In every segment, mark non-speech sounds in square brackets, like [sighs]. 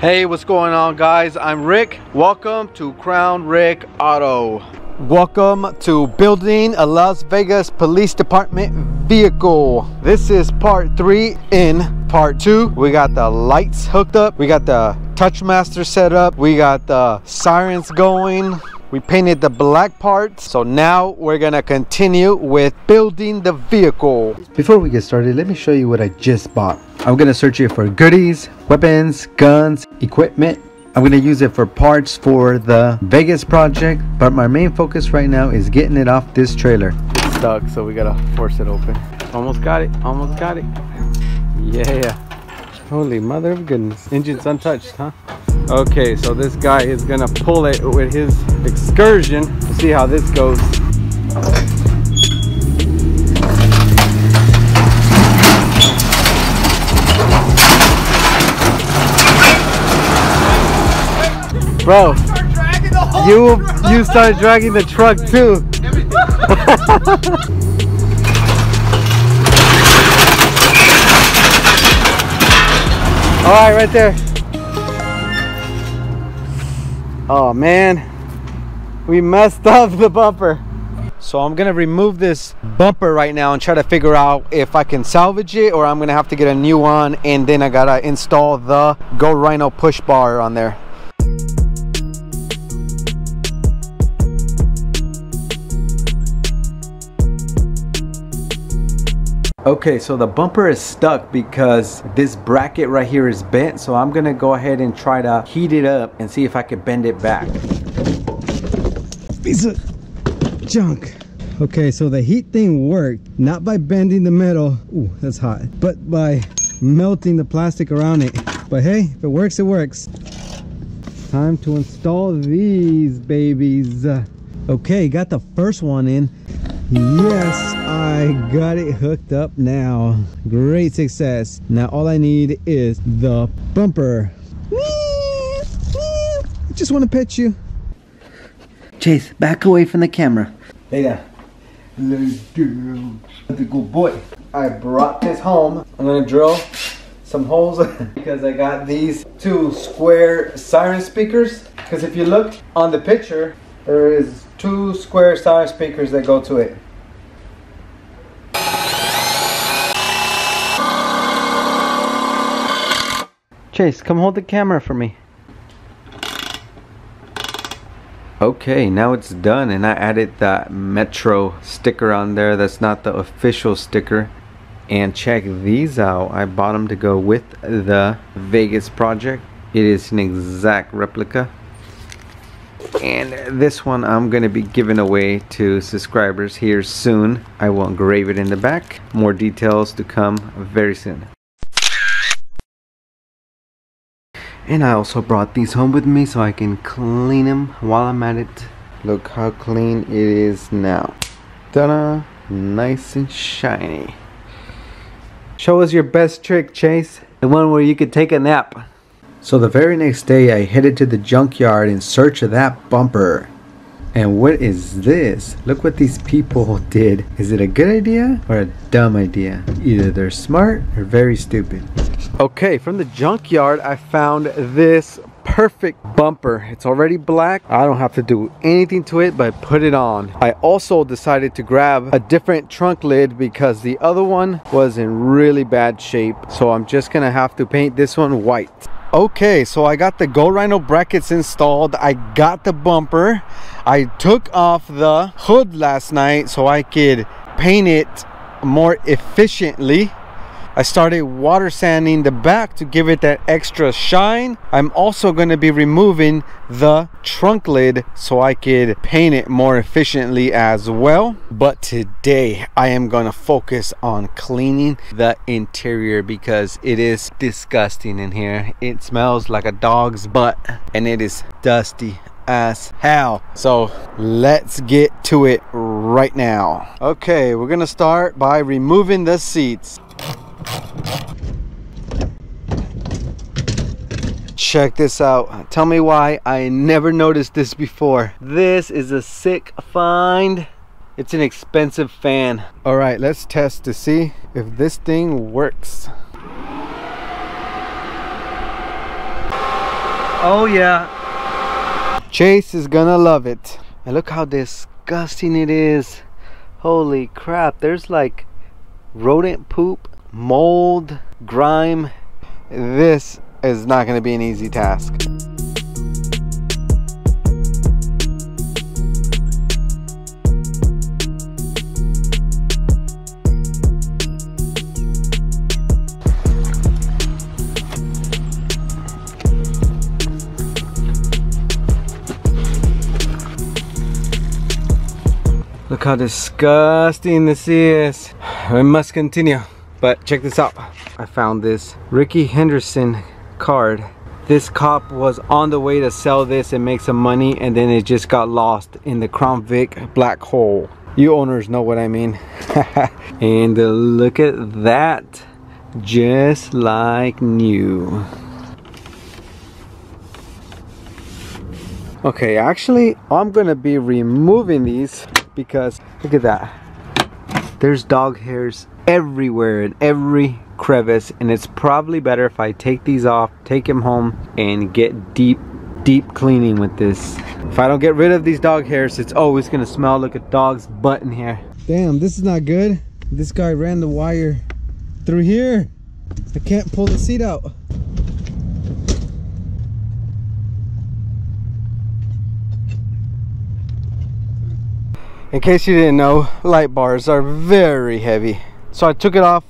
Hey, what's going on guys? I'm Rick. Welcome to Crown Rick Auto. Welcome to building a Las Vegas Police Department vehicle. This is part three in part two. We got the lights hooked up. We got the Touchmaster set up. We got the sirens going. We painted the black parts. So now we're gonna continue with building the vehicle. Before we get started, let me show you what I just bought. I'm gonna search here for goodies, weapons, guns, equipment, I'm going to use it for parts for the Vegas project, but my main focus right now is getting it off this trailer. It's stuck, so we got to force it open. Almost got it, almost got it. Yeah. Holy mother of goodness. Engine's untouched, huh? Okay, so this guy is going to pull it with his excursion to see how this goes. Bro, you you started dragging the truck too. [laughs] All right, right there. Oh man, we messed up the bumper. So I'm gonna remove this bumper right now and try to figure out if I can salvage it or I'm gonna have to get a new one and then I gotta install the Go Rhino push bar on there. Okay, so the bumper is stuck because this bracket right here is bent. So I'm gonna go ahead and try to heat it up and see if I can bend it back. Piece of junk. Okay, so the heat thing worked, not by bending the metal, ooh, that's hot, but by melting the plastic around it. But hey, if it works, it works. Time to install these babies. Okay, got the first one in. Yes, I got it hooked up now. Great success. Now all I need is the bumper. I just want to pet you. Chase, back away from the camera. Hey there. Let's do the good boy. I brought this home. I'm gonna drill some holes [laughs] because I got these two square siren speakers. Because if you look on the picture, there is two square siren speakers that go to it. Chase, come hold the camera for me. Okay, now it's done and I added that Metro sticker on there. That's not the official sticker. And check these out. I bought them to go with the Vegas project. It is an exact replica. And this one I'm going to be giving away to subscribers here soon. I will engrave it in the back. More details to come very soon. And I also brought these home with me so I can clean them while I'm at it. Look how clean it is now. Ta-da! Nice and shiny. Show us your best trick, Chase. The one where you could take a nap. So the very next day I headed to the junkyard in search of that bumper. And what is this? Look what these people did. Is it a good idea or a dumb idea? Either they're smart or very stupid. Okay, from the junkyard, I found this perfect bumper. It's already black. I don't have to do anything to it but put it on. I also decided to grab a different trunk lid because the other one was in really bad shape. So I'm just gonna have to paint this one white. Okay, so I got the Go Rhino brackets installed. I got the bumper. I took off the hood last night so I could paint it more efficiently. I started water sanding the back to give it that extra shine. I'm also going to be removing the trunk lid so I could paint it more efficiently as well. But today I am going to focus on cleaning the interior because it is disgusting in here. It smells like a dog's butt and it is dusty as hell. So let's get to it right now. Okay, we're gonna start by removing the seats. Check this out. Tell me why I never noticed this before. This is a sick find. It's an expensive fan. All right, let's test to see if this thing works. Oh yeah. Chase is gonna love it. And look how disgusting it is. Holy crap, there's like rodent poop, mold, grime. This is not gonna be an easy task. Look how disgusting this is. [sighs] We must continue. But check this out. I found this Rickey Henderson card. This cop was on the way to sell this and make some money and then it just got lost in the Crown Vic black hole. You owners know what I mean. [laughs] and look at that. Just like new. Okay, actually, I'm gonna be removing these because look at that there's dog hairs everywhere in every crevice and it's probably better if I take these off take him home and get deep deep cleaning with this. If I don't get rid of these dog hairs it's always gonna smell like a dog's butt in here. Damn this is not good. This guy ran the wire through here. I can't pull the seat out. In case you didn't know light bars are very heavy. So I took it off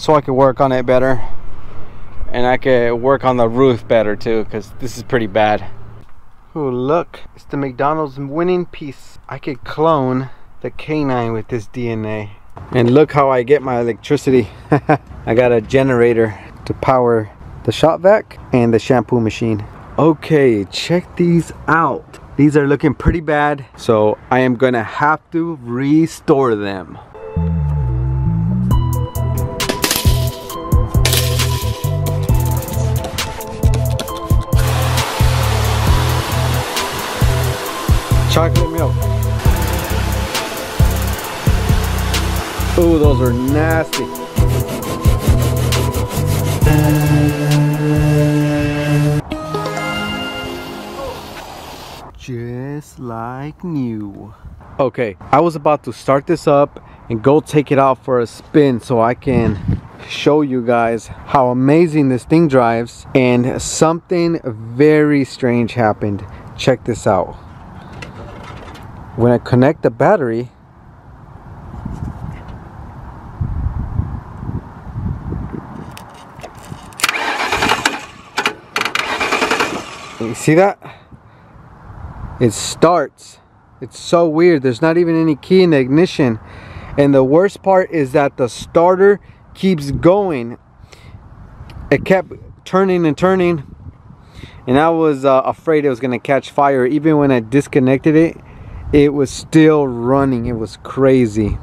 so I could work on it better. And I could work on the roof better too because this is pretty bad. Oh look. It's the McDonald's winning piece. I could clone the canine with this DNA and look how I get my electricity. [laughs] I got a generator to power the shop vac and the shampoo machine. Okay check these out. These are looking pretty bad, so I am gonna have to restore them. Chocolate milk. Oh, those are nasty. just like new okay i was about to start this up and go take it out for a spin so i can show you guys how amazing this thing drives and something very strange happened check this out when i connect the battery you see that? It starts. It's so weird. There's not even any key in the ignition. And the worst part is that the starter keeps going. It kept turning and turning. And I was uh, afraid it was gonna catch fire even when I disconnected it it was still running. It was crazy.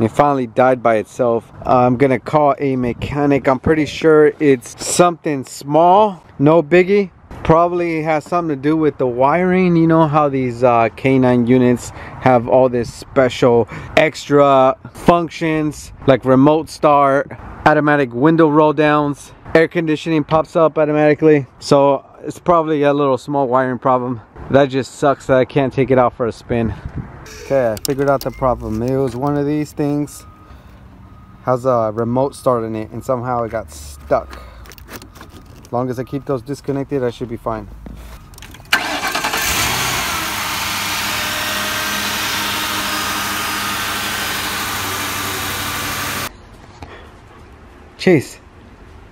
It finally died by itself. I'm gonna call a mechanic. I'm pretty sure it's something small. No biggie. Probably has something to do with the wiring. You know how these uh, K9 units have all this special extra functions like remote start automatic window roll downs. Air conditioning pops up automatically. So it's probably a little small wiring problem. That just sucks that I can't take it out for a spin. Okay I figured out the problem. It was one of these things. Has a remote start in it and somehow it got stuck. As long as I keep those disconnected, I should be fine. Chase,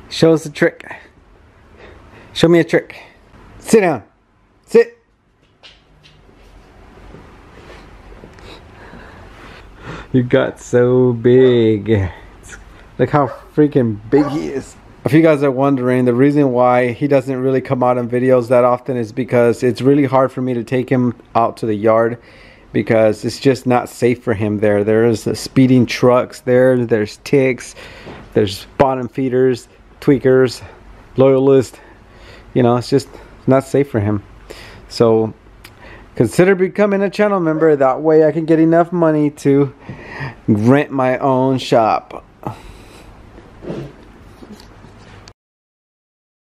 show us the trick. Show me a trick. Sit down. Sit. You got so big. Look how freaking big he is. If you guys are wondering, the reason why he doesn't really come out in videos that often is because it's really hard for me to take him out to the yard because it's just not safe for him there. There's speeding trucks there, there's ticks, there's bottom feeders, tweakers, loyalists. You know, it's just not safe for him. So consider becoming a channel member. That way I can get enough money to rent my own shop.